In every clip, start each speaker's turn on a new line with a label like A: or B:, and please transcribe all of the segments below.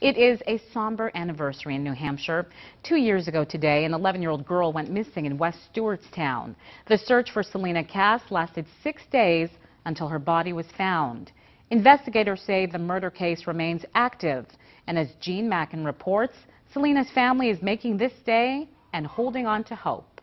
A: It is a somber anniversary in New Hampshire. Two years ago today, an 11-year-old girl went missing in West Stewartstown. The search for Celina Cass lasted six days until her body was found. Investigators say the murder case remains active. And as Jean Mackin reports, Celina's family is making this day and holding on to hope.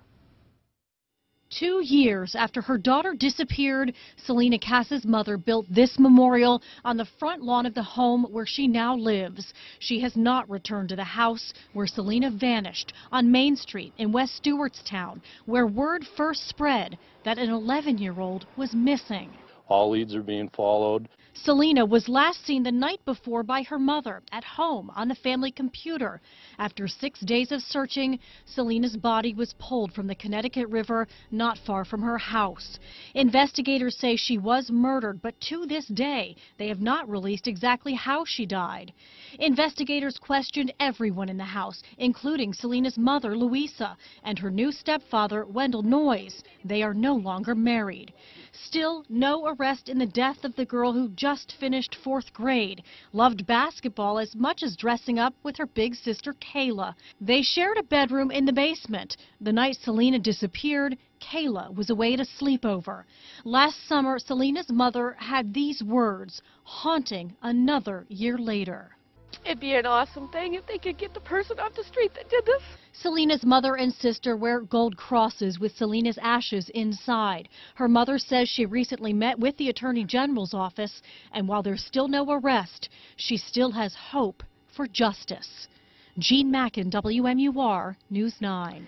B: Two years after her daughter disappeared, Celina Cass's mother built this memorial on the front lawn of the home where she now lives. She has not returned to the house where Celina vanished on Main Street in West Stewartstown, where word first spread that an 11-year-old was missing.
C: All leads are being followed.
B: Celina was last seen the night before by her mother at home on the family computer. After six days of searching, Celina's body was pulled from the Connecticut River not far from her house. Investigators say she was murdered, but to this day, they have not released exactly how she died. Investigators questioned everyone in the house, including Celina's mother, Louisa, and her new stepfather, Wendell Noyes. They are no longer married. Still, no arrest in the death of the girl who just finished fourth grade, loved basketball as much as dressing up with her big sister Kayla. They shared a bedroom in the basement. The night Celina disappeared, Kayla was away at a sleepover. Last summer, Celina's mother had these words, haunting another year later.
D: It'd be an awesome thing if they could get the person off the street that did this.
B: Celina's mother and sister wear gold crosses with Celina's ashes inside. Her mother says she recently met with the Attorney General's office, and while there's still no arrest, she still has hope for justice. Jean Mackin, WMUR, News 9.